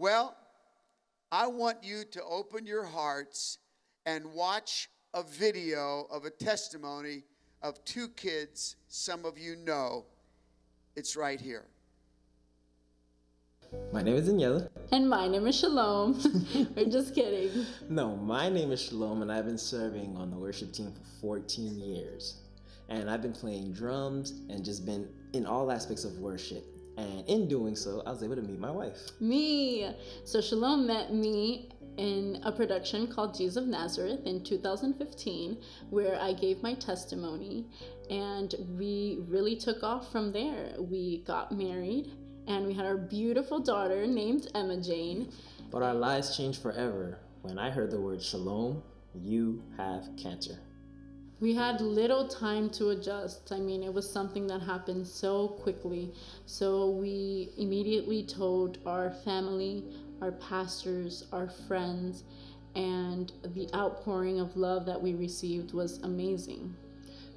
Well, I want you to open your hearts and watch a video of a testimony of two kids some of you know. It's right here. My name is Daniela. And my name is Shalom. We're just kidding. No, my name is Shalom, and I've been serving on the worship team for 14 years. And I've been playing drums and just been in all aspects of worship. And in doing so, I was able to meet my wife. Me. So Shalom met me in a production called Jesus of Nazareth in 2015, where I gave my testimony. And we really took off from there. We got married and we had our beautiful daughter named Emma Jane. But our lives changed forever when I heard the word Shalom, you have cancer. We had little time to adjust. I mean, it was something that happened so quickly. So we immediately told our family, our pastors, our friends, and the outpouring of love that we received was amazing.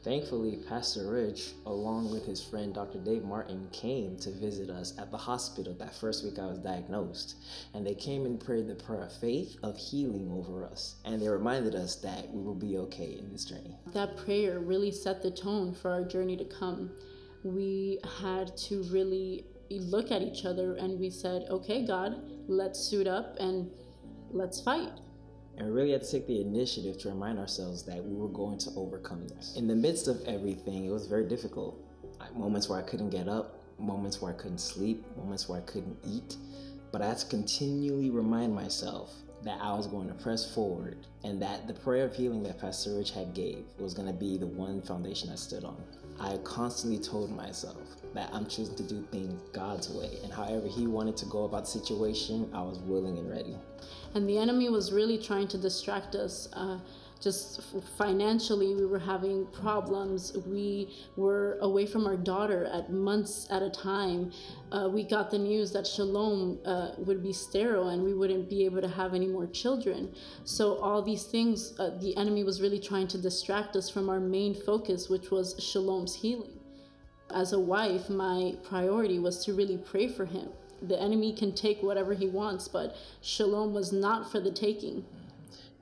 Thankfully, Pastor Rich, along with his friend Dr. Dave Martin, came to visit us at the hospital that first week I was diagnosed. And they came and prayed the prayer of faith, of healing over us. And they reminded us that we will be okay in this journey. That prayer really set the tone for our journey to come. We had to really look at each other and we said, okay, God, let's suit up and let's fight and we really had to take the initiative to remind ourselves that we were going to overcome this. In the midst of everything, it was very difficult. Moments where I couldn't get up, moments where I couldn't sleep, moments where I couldn't eat. But I had to continually remind myself that I was going to press forward and that the prayer of healing that Pastor Rich had gave was going to be the one foundation I stood on. I constantly told myself that I'm choosing to do things God's way and however he wanted to go about the situation, I was willing and ready. And the enemy was really trying to distract us. Uh, just financially we were having problems we were away from our daughter at months at a time uh, we got the news that shalom uh, would be sterile and we wouldn't be able to have any more children so all these things uh, the enemy was really trying to distract us from our main focus which was shalom's healing as a wife my priority was to really pray for him the enemy can take whatever he wants but shalom was not for the taking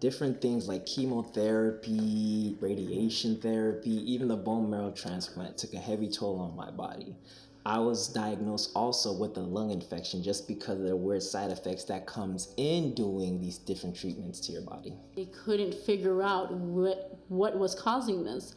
different things like chemotherapy, radiation therapy, even the bone marrow transplant took a heavy toll on my body. I was diagnosed also with a lung infection just because of the weird side effects that comes in doing these different treatments to your body. They couldn't figure out what what was causing this.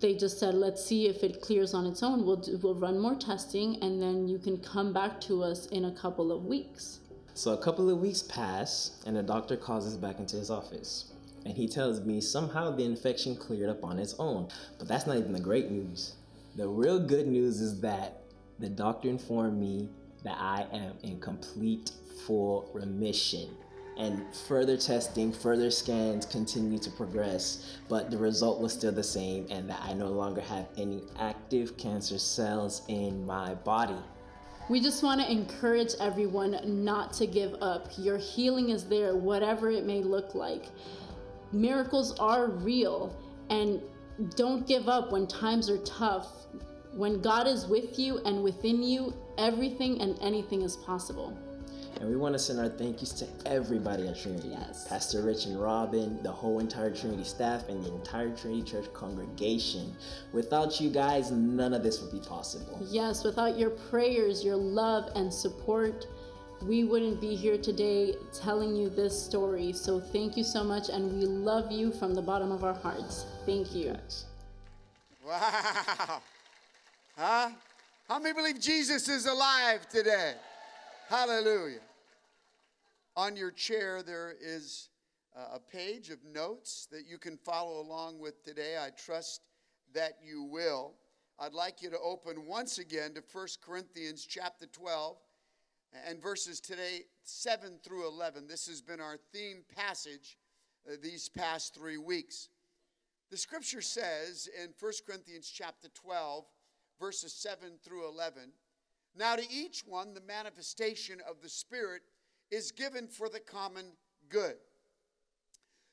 They just said, "Let's see if it clears on its own. We'll do, we'll run more testing, and then you can come back to us in a couple of weeks." So a couple of weeks pass, and the doctor calls us back into his office. And he tells me somehow the infection cleared up on its own. But that's not even the great news. The real good news is that the doctor informed me that I am in complete full remission. And further testing, further scans continue to progress, but the result was still the same, and that I no longer have any active cancer cells in my body. We just want to encourage everyone not to give up. Your healing is there, whatever it may look like. Miracles are real, and don't give up when times are tough. When God is with you and within you, everything and anything is possible. And we want to send our thank yous to everybody at Trinity. Yes. Pastor Rich and Robin, the whole entire Trinity staff, and the entire Trinity Church congregation. Without you guys, none of this would be possible. Yes, without your prayers, your love, and support, we wouldn't be here today telling you this story. So thank you so much, and we love you from the bottom of our hearts. Thank you. Guys. Wow. Huh? How many believe Jesus is alive today? Hallelujah. On your chair, there is a page of notes that you can follow along with today. I trust that you will. I'd like you to open once again to 1 Corinthians chapter 12 and verses today 7 through 11. This has been our theme passage uh, these past three weeks. The scripture says in 1 Corinthians chapter 12, verses 7 through 11, Now to each one the manifestation of the Spirit is given for the common good.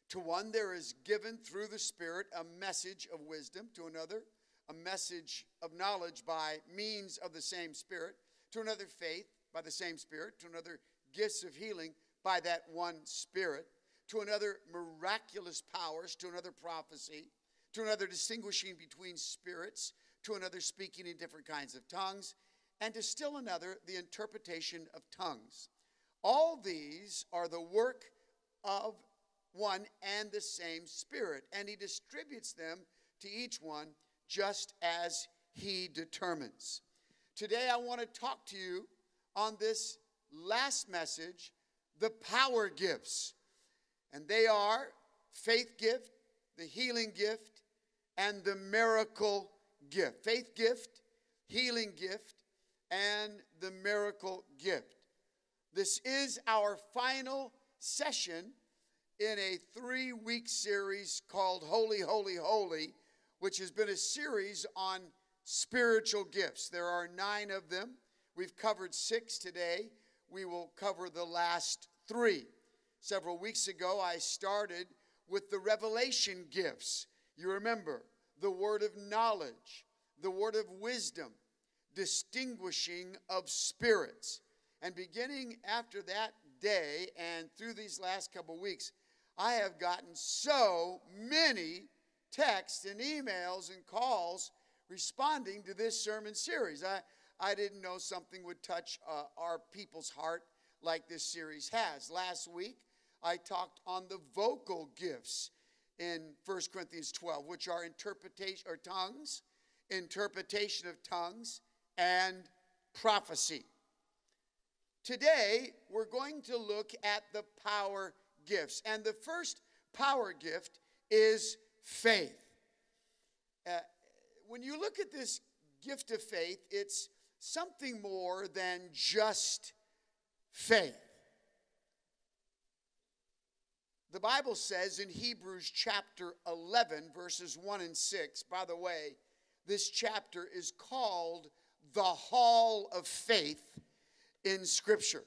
To one there is given through the Spirit a message of wisdom, to another a message of knowledge by means of the same Spirit, to another faith by the same Spirit, to another gifts of healing by that one Spirit, to another miraculous powers, to another prophecy, to another distinguishing between spirits, to another speaking in different kinds of tongues, and to still another the interpretation of tongues. All these are the work of one and the same Spirit, and He distributes them to each one just as He determines. Today, I want to talk to you on this last message the power gifts. And they are faith gift, the healing gift, and the miracle gift. Faith gift, healing gift, and the miracle gift. This is our final session in a three week series called Holy, Holy, Holy, which has been a series on spiritual gifts. There are nine of them. We've covered six today. We will cover the last three. Several weeks ago, I started with the revelation gifts. You remember the word of knowledge, the word of wisdom, distinguishing of spirits. And beginning after that day and through these last couple weeks, I have gotten so many texts and emails and calls responding to this sermon series. I, I didn't know something would touch uh, our people's heart like this series has. Last week, I talked on the vocal gifts in 1 Corinthians 12, which are interpretation or tongues, interpretation of tongues, and prophecy. Today, we're going to look at the power gifts. And the first power gift is faith. Uh, when you look at this gift of faith, it's something more than just faith. The Bible says in Hebrews chapter 11, verses 1 and 6, by the way, this chapter is called the Hall of Faith in Scripture.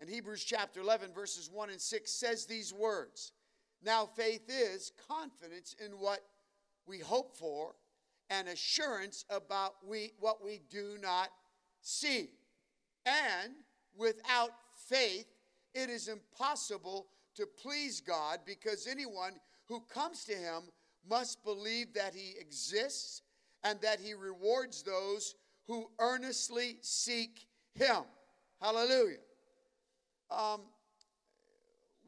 And Hebrews chapter 11, verses 1 and 6 says these words Now faith is confidence in what we hope for and assurance about we, what we do not see. And without faith, it is impossible to please God because anyone who comes to him must believe that he exists and that he rewards those who earnestly seek him. Hallelujah. Um,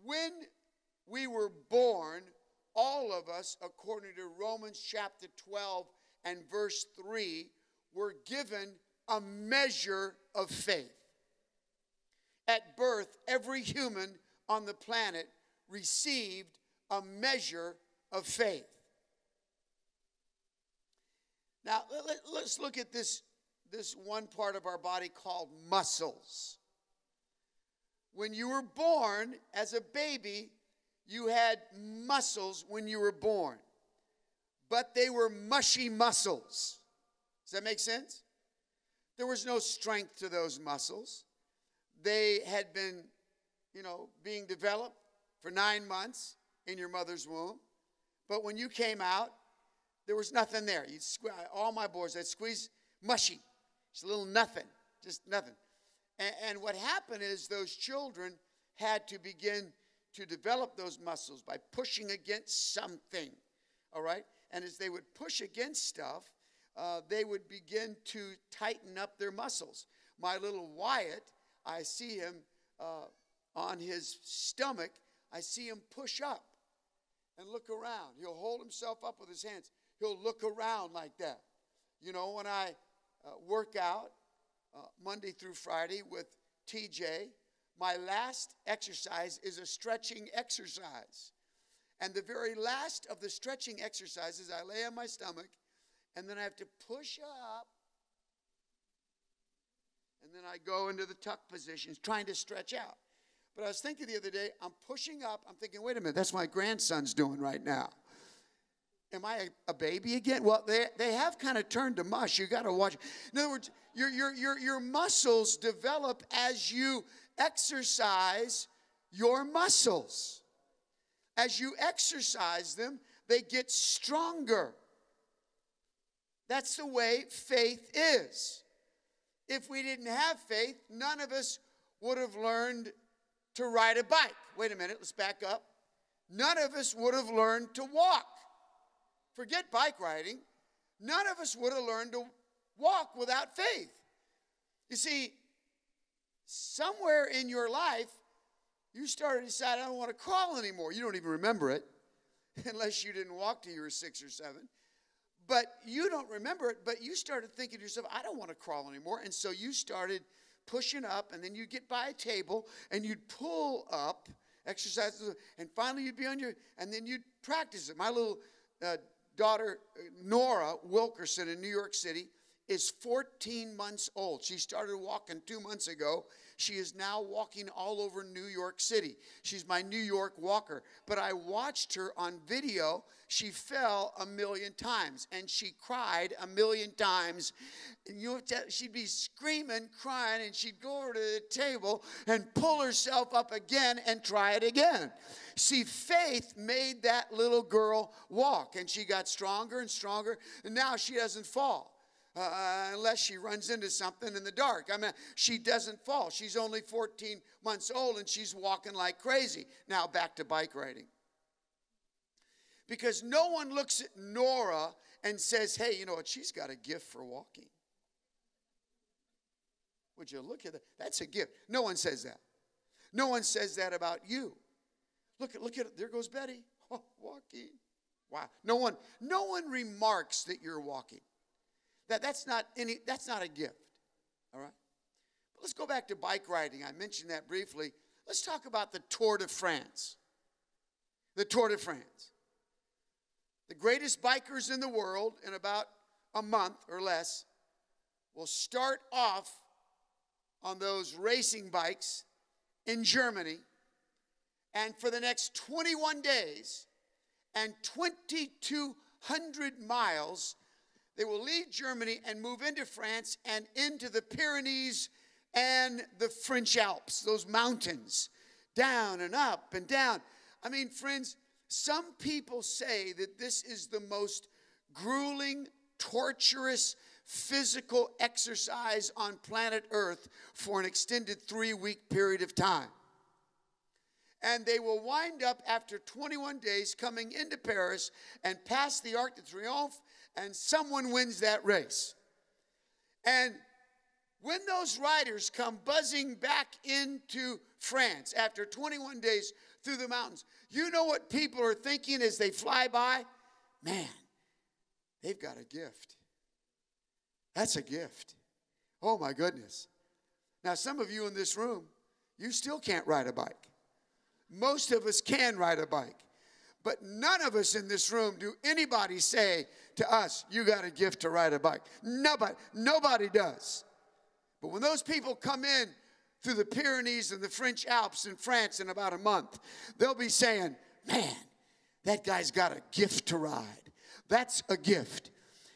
when we were born, all of us, according to Romans chapter 12 and verse 3, were given a measure of faith. At birth, every human on the planet received a measure of faith. Now, let's look at this, this one part of our body called muscles. When you were born as a baby, you had muscles when you were born, but they were mushy muscles. Does that make sense? There was no strength to those muscles. They had been, you know, being developed for nine months in your mother's womb. But when you came out, there was nothing there. You'd sque- all my boys, I'd squeeze mushy. Just a little nothing, just nothing. And, and what happened is those children had to begin to develop those muscles by pushing against something, all right? And as they would push against stuff, uh, they would begin to tighten up their muscles. My little Wyatt, I see him uh, on his stomach, I see him push up and look around. He'll hold himself up with his hands. He'll look around like that. You know, when I uh, work out uh, Monday through Friday with TJ, my last exercise is a stretching exercise. And the very last of the stretching exercises, I lay on my stomach and then I have to push up. And then I go into the tuck positions, trying to stretch out. But I was thinking the other day, I'm pushing up. I'm thinking, wait a minute, that's my grandson's doing right now. Am I a, baby again? Well, they, they have kind of turned to mush. You got to watch. In other words, your, your, your, your muscles develop as you exercise your muscles. As you exercise them, they get stronger. That's the way faith is. If we didn't have faith, none of us would have learned to ride a bike. Wait a minute, let's back up. None of us would have learned to walk. Forget bike riding. None of us would have learned to walk without faith. You see, somewhere in your life, you started to decide, I don't want to crawl anymore. You don't even remember it, unless you didn't walk till you were six or seven. But you don't remember it, but you started thinking to yourself, I don't want to crawl anymore. And so you started pushing up, and then you'd get by a table and you'd pull up exercises, and finally you'd be on your, and then you'd practice it. My little uh, daughter, uh, Nora Wilkerson in New York City, is 14 months old. She started walking two months ago. She is now walking all over New York City. She's my New York walker. But I watched her on video. She fell a million times and she cried a million times. And you she'd be screaming, crying, and she'd go over to the table and pull herself up again and try it again. See, faith made that little girl walk, and she got stronger and stronger, and now she doesn't fall uh, unless she runs into something in the dark. I mean, she doesn't fall. She's only 14 months old and she's walking like crazy. Now, back to bike riding. Because no one looks at Nora and says, hey, you know what? She's got a gift for walking. Would you look at that? That's a gift. No one says that. No one says that about you. Look at look at. There goes Betty. Oh, walking. Wow. No one no one remarks that you're walking. That, that's, not any, that's not a gift, all right? But let's go back to bike riding. I mentioned that briefly. Let's talk about the Tour de France. The Tour de France. The greatest bikers in the world in about a month or less will start off on those racing bikes in Germany. And for the next 21 days and 2,200 miles, they will leave Germany and move into France and into the Pyrenees and the French Alps, those mountains, down and up and down. I mean, friends, some people say that this is the most grueling, torturous, physical exercise on planet Earth for an extended three week period of time. And they will wind up after 21 days coming into Paris and past the Arc de Triomphe and someone wins that race. And when those riders come buzzing back into France after 21 days through the mountains, you know what people are thinking as they fly by? Man, they've got a gift. That's a gift. Oh my goodness. Now, some of you in this room, you still can't ride a bike. Most of us can ride a bike. But none of us in this room do anybody say to us, You got a gift to ride a bike. Nobody, nobody does. But when those people come in through the Pyrenees and the French Alps in France in about a month, they'll be saying, Man, that guy's got a gift to ride. That's a gift.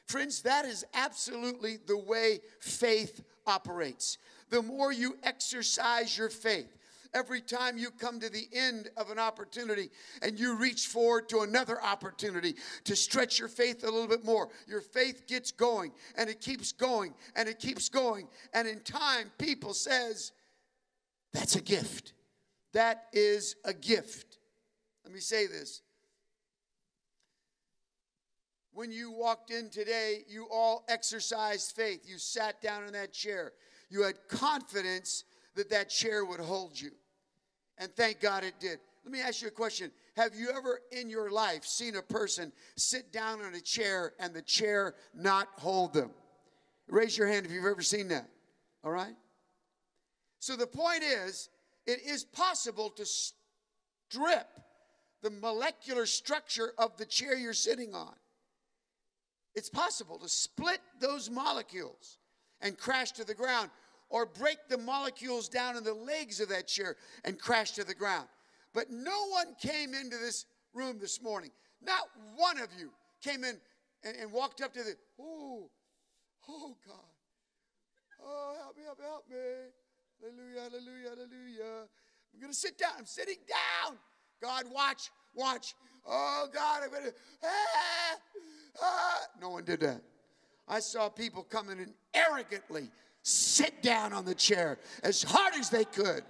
Friends, that is absolutely the way faith operates. The more you exercise your faith, every time you come to the end of an opportunity and you reach forward to another opportunity to stretch your faith a little bit more, your faith gets going and it keeps going and it keeps going. And in time, people says, that's a gift. That is a gift. Let me say this. When you walked in today, you all exercised faith. You sat down in that chair. You had confidence that that chair would hold you. And thank God it did. Let me ask you a question. Have you ever in your life seen a person sit down on a chair and the chair not hold them? Raise your hand if you've ever seen that. All right? So the point is, it is possible to strip the molecular structure of the chair you're sitting on. It's possible to split those molecules and crash to the ground or break the molecules down in the legs of that chair and crash to the ground. But no one came into this room this morning. Not one of you came in and, and walked up to the, oh, oh God. Oh, help me, help me, help me. Hallelujah, hallelujah, hallelujah. I'm going to sit down. I'm sitting down. God, watch, watch. Oh, God, I'm going to, ah, ah. No one did that. I saw people coming in arrogantly sit down on the chair as hard as they could.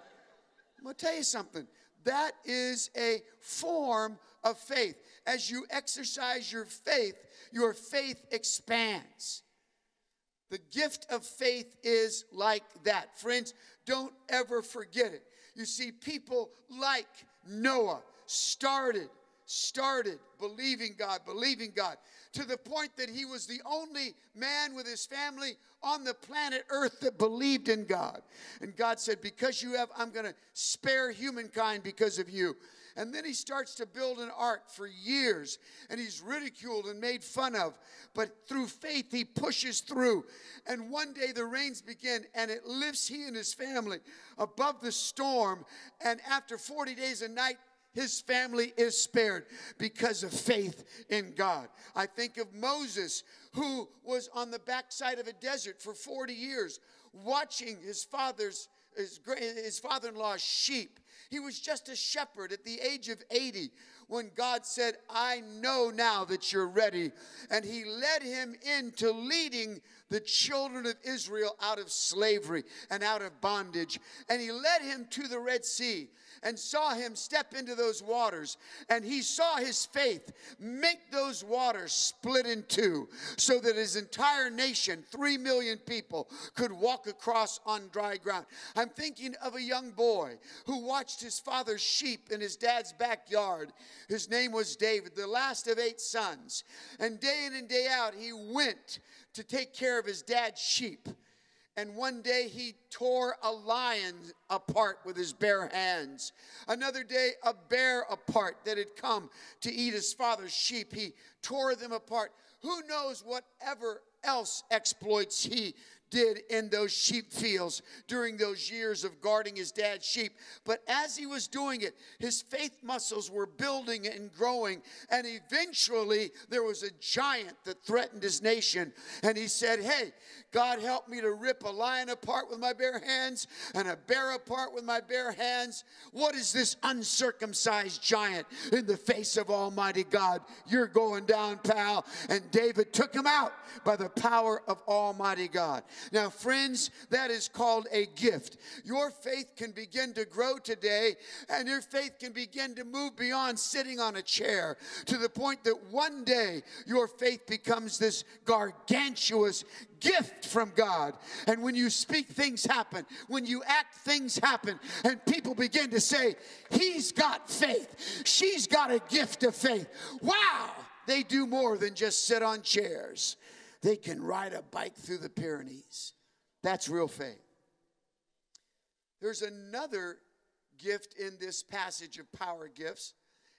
I'm going to tell you something. That is a form of faith. As you exercise your faith, your faith expands. The gift of faith is like that. Friends, don't ever forget it. You see, people like Noah started, started believing God, believing God, to the point that he was the only man with his family on the planet Earth that believed in God. And God said, Because you have, I'm going to spare humankind because of you. And then he starts to build an ark for years, and he's ridiculed and made fun of. But through faith, he pushes through. And one day the rains begin, and it lifts he and his family above the storm. And after 40 days and night, his family is spared because of faith in God. I think of Moses, who was on the backside of a desert for 40 years, watching his father's his, his father-in-law's sheep. He was just a shepherd at the age of 80 when God said, I know now that you're ready. And he led him into leading the children of Israel out of slavery and out of bondage. And he led him to the Red Sea and saw him step into those waters. And he saw his faith make those waters split in two so that his entire nation, three million people, could walk across on dry ground. I'm thinking of a young boy who watched his father's sheep in his dad's backyard. His name was David, the last of eight sons. And day in and day out, he went to take care of his dad's sheep. And one day he tore a lion apart with his bare hands. Another day, a bear apart that had come to eat his father's sheep. He tore them apart. Who knows whatever else exploits he did in those sheep fields during those years of guarding his dad's sheep. But as he was doing it, his faith muscles were building and growing. And eventually, there was a giant that threatened his nation. And he said, Hey, God help me to rip a lion apart with my bare hands and a bear apart with my bare hands. What is this uncircumcised giant in the face of Almighty God? You're going down, pal. And David took him out by the power of Almighty God. Now, friends, that is called a gift. Your faith can begin to grow today, and your faith can begin to move beyond sitting on a chair to the point that one day your faith becomes this gargantuous gift from God. And when you speak, things happen. When you act, things happen. And people begin to say, He's got faith. She's got a gift of faith. Wow! They do more than just sit on chairs. They can ride a bike through the Pyrenees. That's real faith. There's another gift in this passage of power gifts,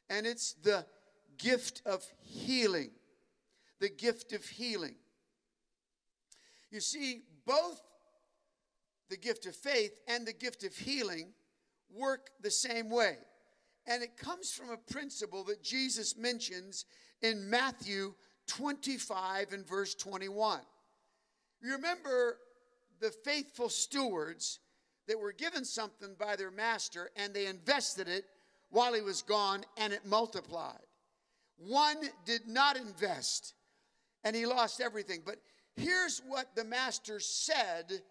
and it's the gift of healing. The gift of healing. You see, both the gift of faith and the gift of healing work the same way. And it comes from a principle that Jesus mentions in Matthew 25 and verse 21. You remember the faithful stewards that were given something by their master and they invested it while he was gone and it multiplied. One did not invest and he lost everything. But here's what the master said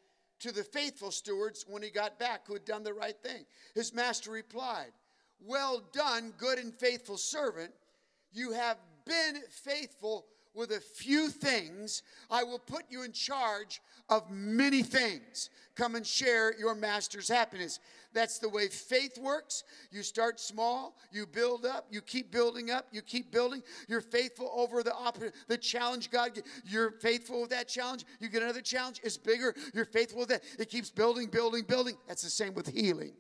to the faithful stewards when he got back who had done the right thing. His master replied, Well done, good and faithful servant. You have been faithful with a few things, I will put you in charge of many things. Come and share your master's happiness. That's the way faith works. You start small, you build up, you keep building up, you keep building. You're faithful over the op- the challenge God. You're faithful with that challenge. You get another challenge, it's bigger. You're faithful with that. It keeps building, building, building. That's the same with healing.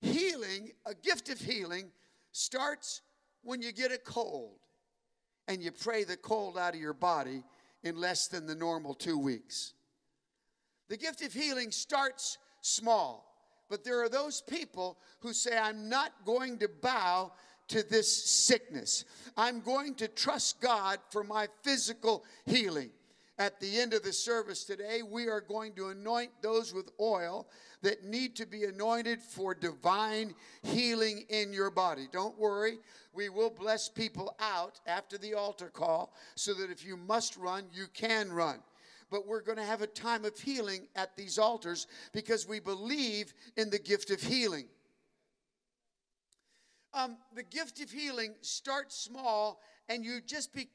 Healing, a gift of healing, starts when you get a cold and you pray the cold out of your body in less than the normal two weeks. The gift of healing starts small, but there are those people who say, I'm not going to bow to this sickness. I'm going to trust God for my physical healing. At the end of the service today, we are going to anoint those with oil that need to be anointed for divine healing in your body. Don't worry, we will bless people out after the altar call so that if you must run, you can run. but we're going to have a time of healing at these altars because we believe in the gift of healing. Um, the gift of healing starts small and you just be,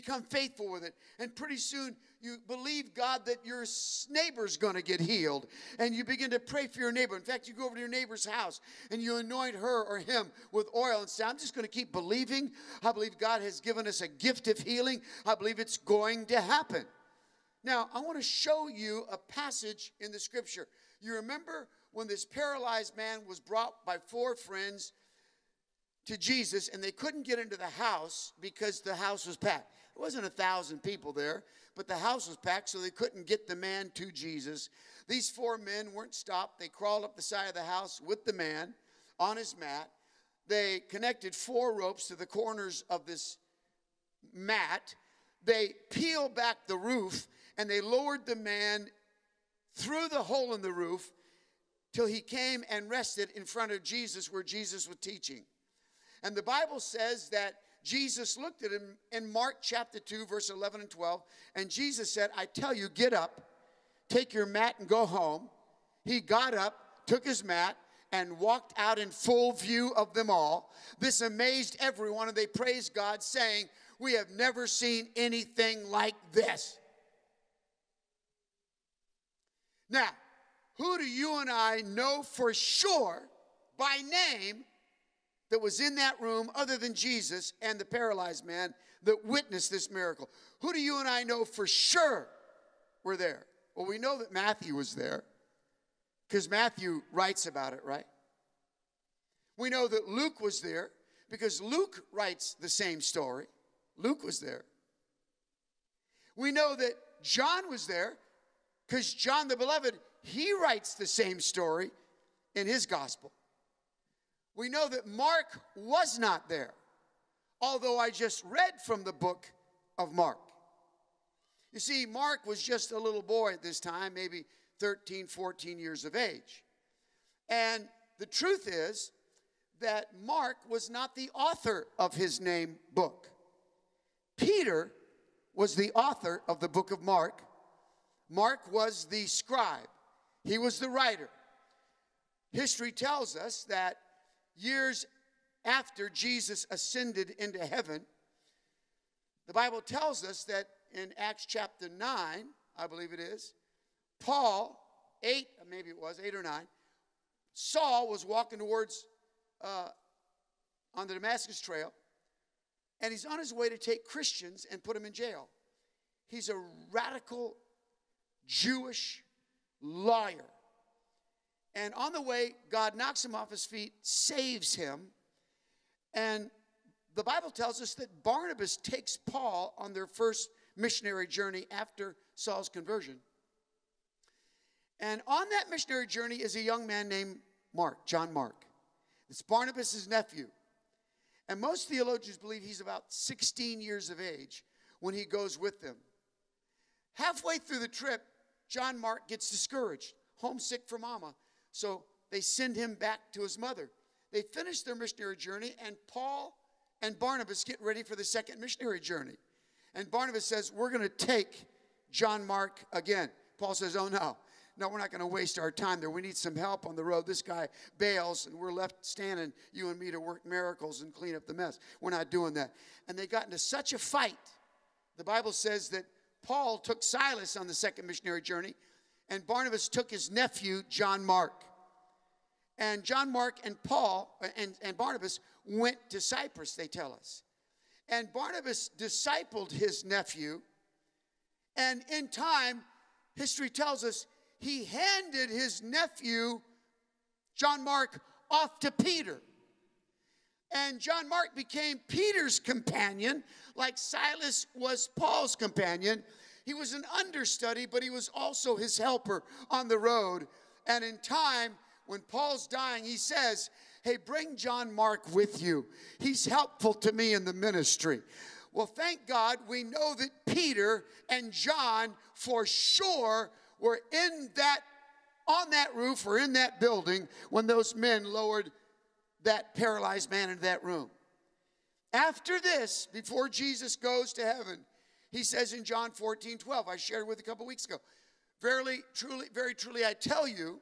become faithful with it. And pretty soon you believe God that your neighbor's going to get healed. And you begin to pray for your neighbor. In fact, you go over to your neighbor's house and you anoint her or him with oil and say, I'm just going to keep believing. I believe God has given us a gift of healing. I believe it's going to happen. Now, I want to show you a passage in the scripture. You remember when this paralyzed man was brought by four friends to Jesus and they couldn't get into the house because the house was packed. It wasn't a thousand people there, but the house was packed, so they couldn't get the man to Jesus. These four men weren't stopped. They crawled up the side of the house with the man on his mat. They connected four ropes to the corners of this mat. They peeled back the roof and they lowered the man through the hole in the roof till he came and rested in front of Jesus where Jesus was teaching. And the Bible says that Jesus looked at him in Mark chapter 2, verse 11 and 12, and Jesus said, I tell you, get up, take your mat, and go home. He got up, took his mat, and walked out in full view of them all. This amazed everyone, and they praised God, saying, We have never seen anything like this. Now, who do you and I know for sure by name that was in that room other than Jesus and the paralyzed man that witnessed this miracle? Who do you and I know for sure were there? Well, we know that Matthew was there because Matthew writes about it, right? We know that Luke was there because Luke writes the same story. Luke was there. We know that John was there because John the Beloved, he writes the same story in his gospel. We know that Mark was not there, although I just read from the book of Mark. You see, Mark was just a little boy at this time, maybe 13, 14 years of age. And the truth is that Mark was not the author of his name book. Peter was the author of the book of Mark, Mark was the scribe, he was the writer. History tells us that years after Jesus ascended into heaven, the Bible tells us that in Acts chapter 9, I believe it is, Paul, 8, maybe it was, 8 or 9, Saul was walking towards uh, on the Damascus Trail, and he's on his way to take Christians and put them in jail. He's a radical Jewish lawyer. And on the way, God knocks him off his feet, saves him. And the Bible tells us that Barnabas takes Paul on their first missionary journey after Saul's conversion. And on that missionary journey is a young man named Mark, John Mark. It's Barnabas' nephew. And most theologians believe he's about 16 years of age when he goes with them. Halfway through the trip, John Mark gets discouraged, homesick for mama. So they send him back to his mother. They finish their missionary journey, and Paul and Barnabas get ready for the second missionary journey. And Barnabas says, We're going to take John Mark again. Paul says, Oh, no. No, we're not going to waste our time there. We need some help on the road. This guy bails, and we're left standing, you and me, to work miracles and clean up the mess. We're not doing that. And they got into such a fight. The Bible says that Paul took Silas on the second missionary journey, and Barnabas took his nephew, John Mark. And John Mark and Paul and, and Barnabas went to Cyprus, they tell us. And Barnabas discipled his nephew, and in time, history tells us he handed his nephew, John Mark, off to Peter. And John Mark became Peter's companion, like Silas was Paul's companion. He was an understudy, but he was also his helper on the road. And in time, when Paul's dying, he says, Hey, bring John Mark with you. He's helpful to me in the ministry. Well, thank God we know that Peter and John for sure were in that on that roof or in that building when those men lowered that paralyzed man into that room. After this, before Jesus goes to heaven, He says in John 14, 12, I shared with a couple weeks ago, Verily, truly, very truly, I tell you,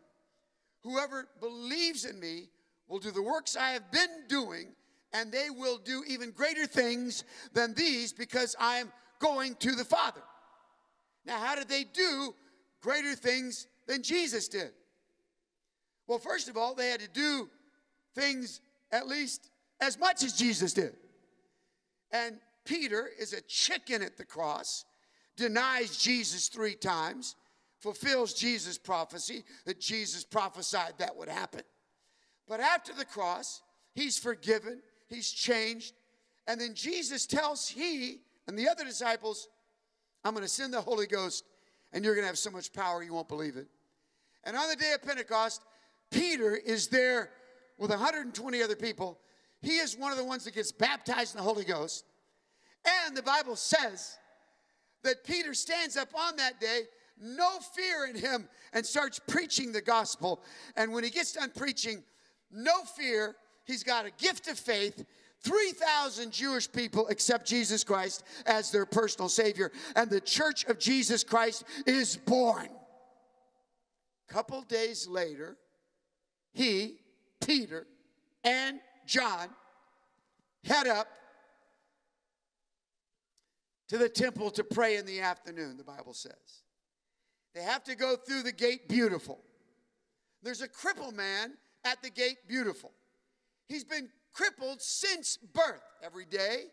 whoever believes in me will do the works I have been doing, and they will do even greater things than these because I am going to the Father. Now, how did they do greater things than Jesus did? Well, first of all, they had to do things at least as much as Jesus did. And Peter is a chicken at the cross, denies Jesus three times, fulfills Jesus' prophecy that Jesus prophesied that would happen. But after the cross, he's forgiven, he's changed, and then Jesus tells he and the other disciples, I'm going to send the Holy Ghost, and you're going to have so much power you won't believe it. And on the day of Pentecost, Peter is there with 120 other people. He is one of the ones that gets baptized in the Holy Ghost. And the Bible says that Peter stands up on that day, no fear in him, and starts preaching the gospel. And when he gets done preaching, no fear, he's got a gift of faith. 3,000 Jewish people accept Jesus Christ as their personal Savior, and the Church of Jesus Christ is born. Couple days later, he, Peter, and John head up to the temple to pray in the afternoon, the Bible says. They have to go through the gate beautiful. There's a crippled man at the gate beautiful. He's been crippled since birth. Every day,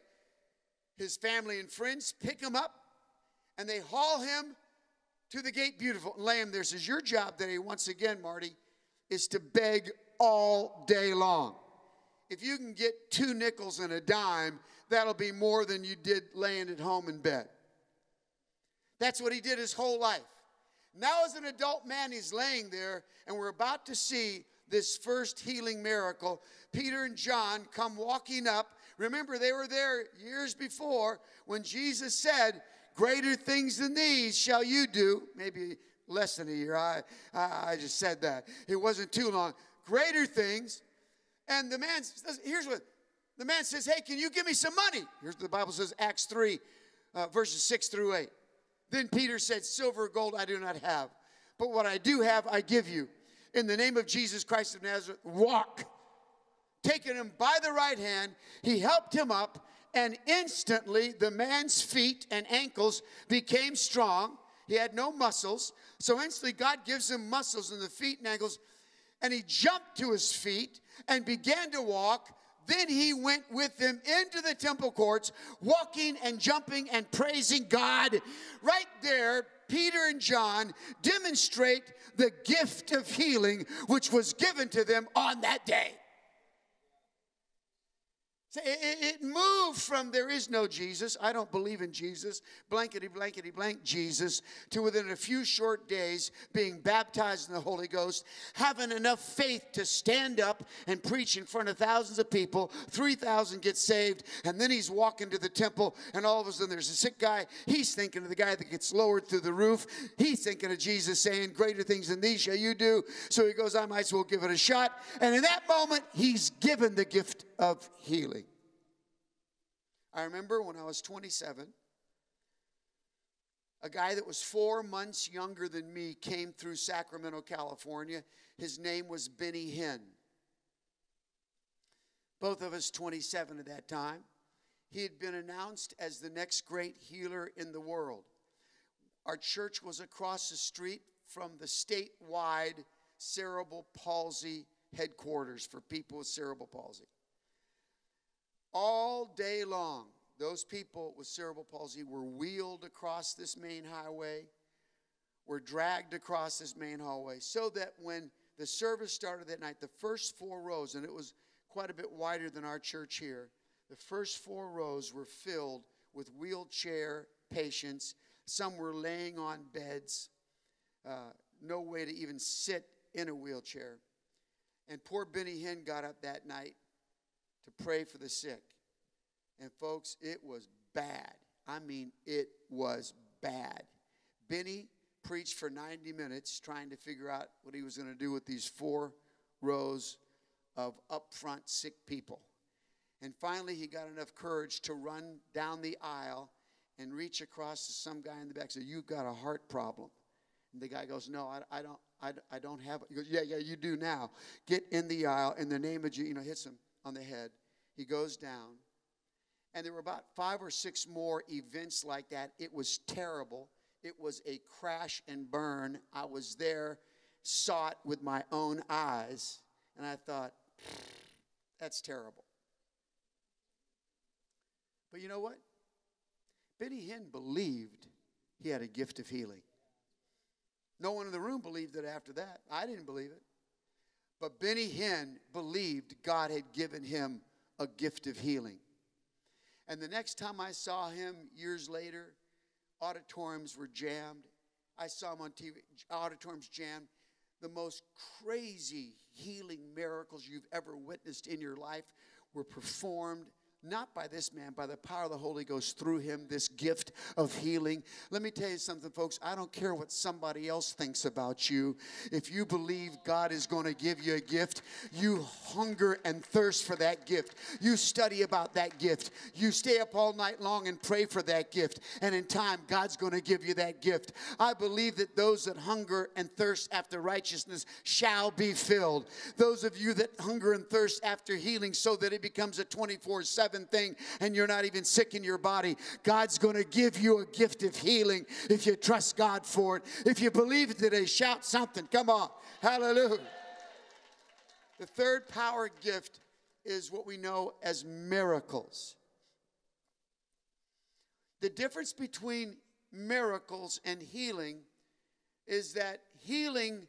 his family and friends pick him up and they haul him to the gate beautiful and lay him there. Says, Your job today, once again, Marty, is to beg all day long. If you can get two nickels and a dime, that'll be more than you did laying at home in bed. That's what he did his whole life. Now, as an adult man, he's laying there, and we're about to see this first healing miracle. Peter and John come walking up. Remember, they were there years before when Jesus said, Greater things than these shall you do. Maybe less than a year. I, I, I just said that. It wasn't too long. Greater things. And the man says, here's what the man says, Hey, can you give me some money? Here's what the Bible says, Acts 3, uh, verses 6 through 8. Then Peter said, Silver or gold I do not have, but what I do have I give you. In the name of Jesus Christ of Nazareth, walk. Taking him by the right hand, he helped him up, and instantly the man's feet and ankles became strong. He had no muscles. So instantly, God gives him muscles in the feet and ankles. And he jumped to his feet and began to walk. Then he went with them into the temple courts, walking and jumping and praising God. Right there, Peter and John demonstrate the gift of healing which was given to them on that day. It moved from there is no Jesus, I don't believe in Jesus, blankety, blankety, blank Jesus, to within a few short days being baptized in the Holy Ghost, having enough faith to stand up and preach in front of thousands of people. 3,000 get saved, and then he's walking to the temple, and all of a sudden there's a sick guy. He's thinking of the guy that gets lowered through the roof. He's thinking of Jesus saying, Greater things than these shall you do. So he goes, I might as well give it a shot. And in that moment, he's given the gift of healing. I remember when I was 27, a guy that was four months younger than me came through Sacramento, California. His name was Benny Hinn. Both of us 27 at that time. He had been announced as the next great healer in the world. Our church was across the street from the statewide cerebral palsy headquarters for people with cerebral palsy all day long, those people with cerebral palsy were wheeled across this main highway, were dragged across this main hallway, so that when the service started that night, the first four rows, and it was quite a bit wider than our church here, the first four rows were filled with wheelchair patients. Some were laying on beds, uh, no way to even sit in a wheelchair. And poor Benny Hinn got up that night to pray for the sick. And folks, it was bad. I mean, it was bad. Benny preached for 90 minutes trying to figure out what he was going to do with these four rows of up front sick people. And finally, he got enough courage to run down the aisle and reach across to some guy in the back and say, You've got a heart problem. And the guy goes, No, I, I don't. I, I don't have it. He goes, Yeah, yeah, you do now. Get in the aisle in the name of Jesus. You know, hits him on the head. He goes down. And there were about five or six more events like that. It was terrible. It was a crash and burn. I was there, saw it with my own eyes, and I thought, that's terrible. But you know what? Benny Hinn believed he had a gift of healing. No one in the room believed it after that. I didn't believe it. But Benny Hinn believed God had given him a gift of healing. And the next time I saw him years later, auditoriums were jammed. I saw him on TV, auditoriums jammed. The most crazy healing miracles you've ever witnessed in your life were performed not by this man, by the power of the Holy Ghost through him, this gift of healing. Let me tell you something, folks. I don't care what somebody else thinks about you. If you believe God is going to give you a gift, you hunger and thirst for that gift. You study about that gift. You stay up all night long and pray for that gift. And in time, God's going to give you that gift. I believe that those that hunger and thirst after righteousness shall be filled. Those of you that hunger and thirst after healing so that it becomes a 24 7 thing and you're not even sick in your body. God's going to give you a gift of healing if you trust God for it. If you believe it today, shout something. Come on. Hallelujah. The third power gift is what we know as miracles. The difference between miracles and healing is that healing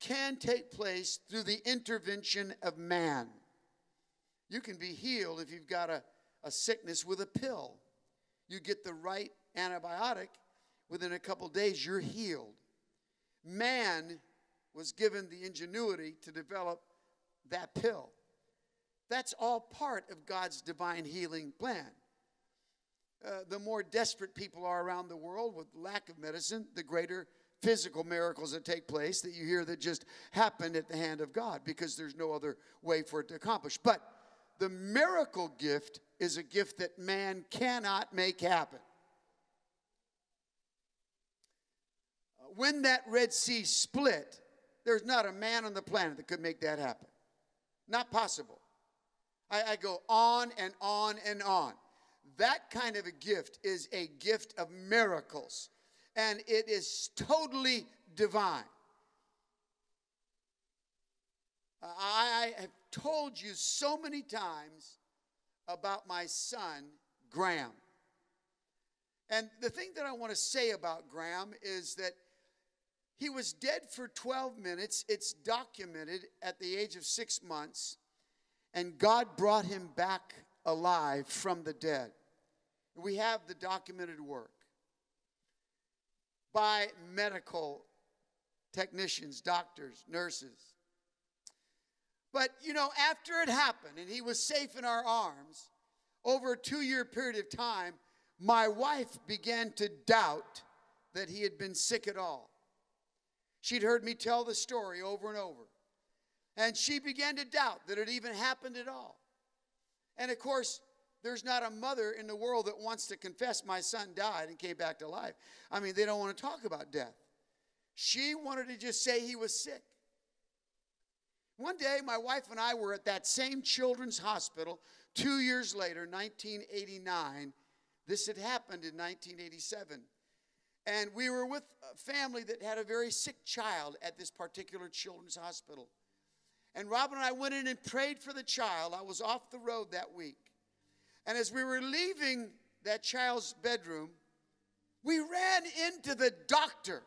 can take place through the intervention of man. You can be healed if you've got a, a sickness with a pill. You get the right antibiotic, within a couple days, you're healed. Man was given the ingenuity to develop that pill. That's all part of God's divine healing plan. Uh, the more desperate people are around the world with lack of medicine, the greater physical miracles that take place that you hear that just happened at the hand of God because there's no other way for it to accomplish. But the miracle gift is a gift that man cannot make happen. When that Red Sea split, there's not a man on the planet that could make that happen. Not possible. I, I go on and on and on. That kind of a gift is a gift of miracles, and it is totally divine. I have told you so many times about my son, Graham. And the thing that I want to say about Graham is that he was dead for 12 minutes. It's documented at the age of six months. And God brought him back alive from the dead. We have the documented work by medical technicians, doctors, nurses. But, you know, after it happened and he was safe in our arms, over a two year period of time, my wife began to doubt that he had been sick at all. She'd heard me tell the story over and over. And she began to doubt that it even happened at all. And of course, there's not a mother in the world that wants to confess my son died and came back to life. I mean, they don't want to talk about death. She wanted to just say he was sick. One day, my wife and I were at that same children's hospital two years later, 1989. This had happened in 1987. And we were with a family that had a very sick child at this particular children's hospital. And Robin and I went in and prayed for the child. I was off the road that week. And as we were leaving that child's bedroom, we ran into the doctor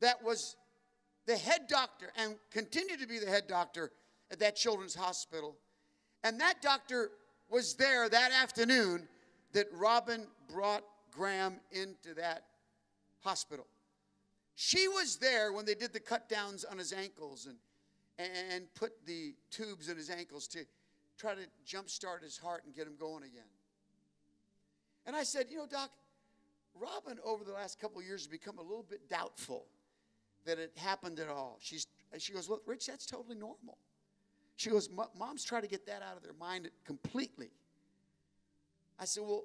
that was the head doctor and continued to be the head doctor at that children's hospital. And that doctor was there that afternoon that Robin brought Graham into that hospital. She was there when they did the cut downs on his ankles and, and put the tubes in his ankles to try to jumpstart his heart and get him going again. And I said, You know, Doc, Robin over the last couple years has become a little bit doubtful that it happened at all. She's, she goes, Well, Rich, that's totally normal. She goes, Moms try to get that out of their mind completely. I said, Well,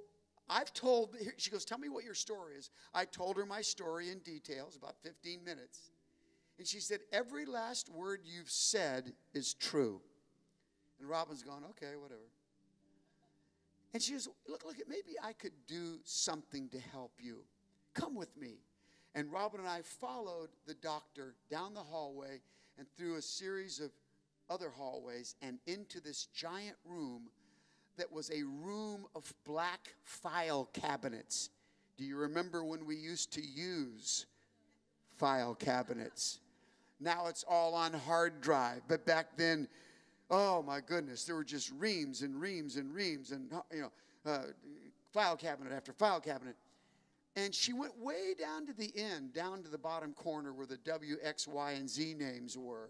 I've told, she goes, Tell me what your story is. I told her my story in details, about 15 minutes. And she said, Every last word you've said is true. And Robin's gone, Okay, whatever. And she goes, Look, look, maybe I could do something to help you. Come with me. And Robin and I followed the doctor down the hallway and through a series of other hallways and into this giant room that was a room of black file cabinets. Do you remember when we used to use file cabinets? Now it's all on hard drive, but back then, oh my goodness, there were just reams and reams and reams and you know, uh, file cabinet after file cabinet. And she went way down to the end, down to the bottom corner where the W, X, Y, and Z names were.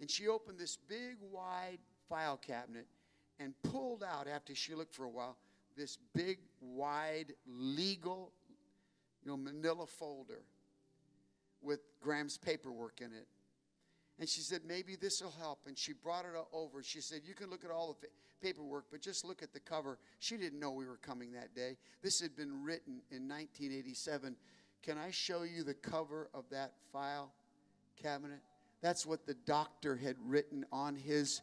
And she opened this big, wide file cabinet and pulled out, after she looked for a while, this big, wide, legal, you know, manila folder with Graham's paperwork in it. And she said, maybe this will help. And she brought it over. She said, you can look at all the paperwork, but just look at the cover. She didn't know we were coming that day. This had been written in 1987. Can I show you the cover of that file cabinet? That's what the doctor had written on his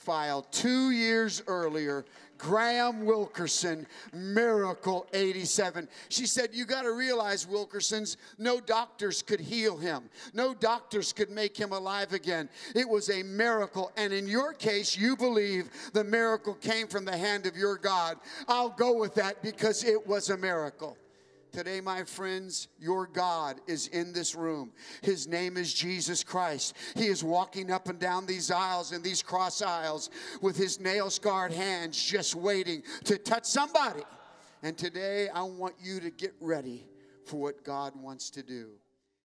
file two years earlier. Graham Wilkerson, Miracle 87. She said, You got to realize, Wilkerson's, no doctors could heal him, no doctors could make him alive again. It was a miracle. And in your case, you believe the miracle came from the hand of your God. I'll go with that because it was a miracle. Today, my friends, your God is in this room. His name is Jesus Christ. He is walking up and down these aisles and these cross aisles with his nail scarred hands just waiting to touch somebody. And today, I want you to get ready for what God wants to do.